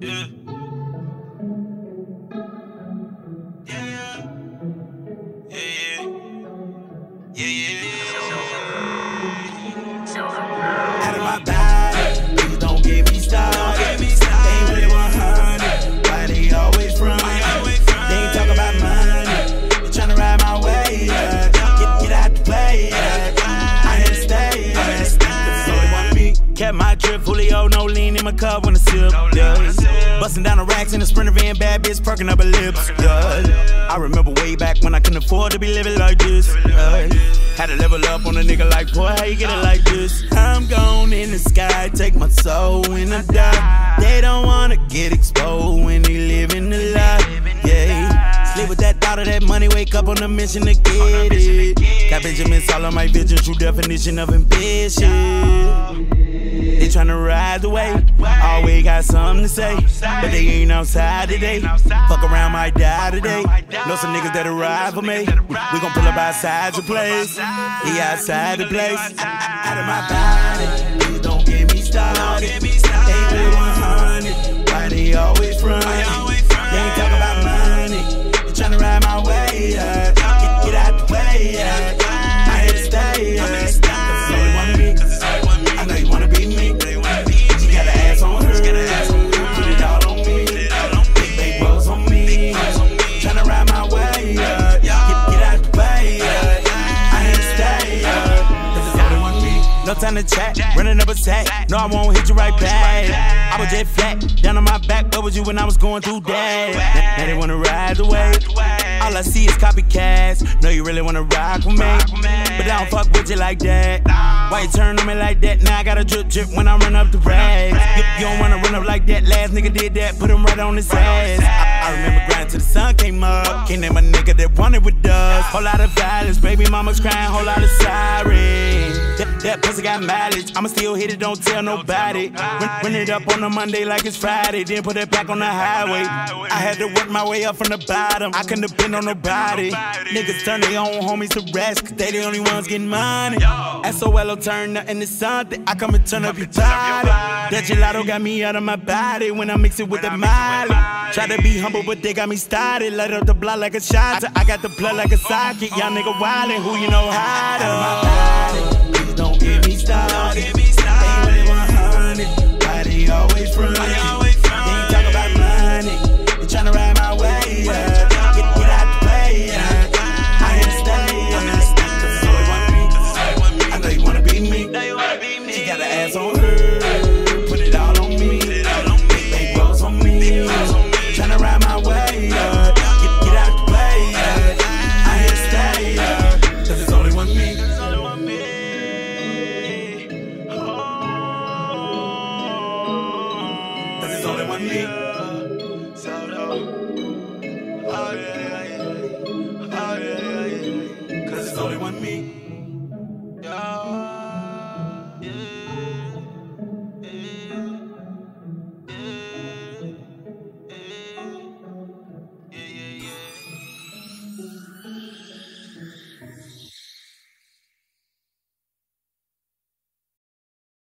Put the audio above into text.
Yeah. Kept my drip, Julio, no lean in my cup when I sip. Yeah. Busting down the racks in a sprinter van, bad bitch, perking up her lips. Yeah. I remember way back when I couldn't afford to be living like this. Yeah. Had to level up on a nigga like, boy, how you get it like this? I'm gone in the sky, take my soul when I die. They don't wanna get exposed when they of that money, wake up on a mission to get it. Got Benjamins all on my vision, true definition of ambition. They tryna ride the wave, always got something to say, but they ain't outside today. Fuck around, might die today. Know some niggas that'll ride for me. We gon' pull up outside your place, he outside the place. Out of my body, please don't get me started. Ain't really 100, No time to chat, running up a sack. No, I won't hit you right back. I was jet flat, down on my back. Where was you when I was going through that? Now they wanna ride the. All I see is copycats. Know you really wanna rock with me, but I don't fuck with you like that. Why you turn on me like that? Now I gotta drip drip when I run up the rags. You, you don't wanna run up like that. Last nigga did that, put him right on his ass. I, I remember grinding till the sun came up. Can't name a nigga that wanted with us. Whole lot of violence, baby mama's crying, whole lot of sirens. That, that pussy got mileage, I'ma still hit it, don't tell nobody. Run, run it up on a Monday like it's Friday, then put it back on the highway. I had to work my way up from the bottom, I couldn't depend on nobody. Niggas turn their own homies to rest, cause they the only ones getting money. SOL turn nothing to something, I come and turn up your body. That gelato got me out of my body when I mix it with the molly. Try to be humble, but they got me started. Light up the block like a shot. I got the blood like a socket. Y'all nigga wildin', who you know how to. It's only one me.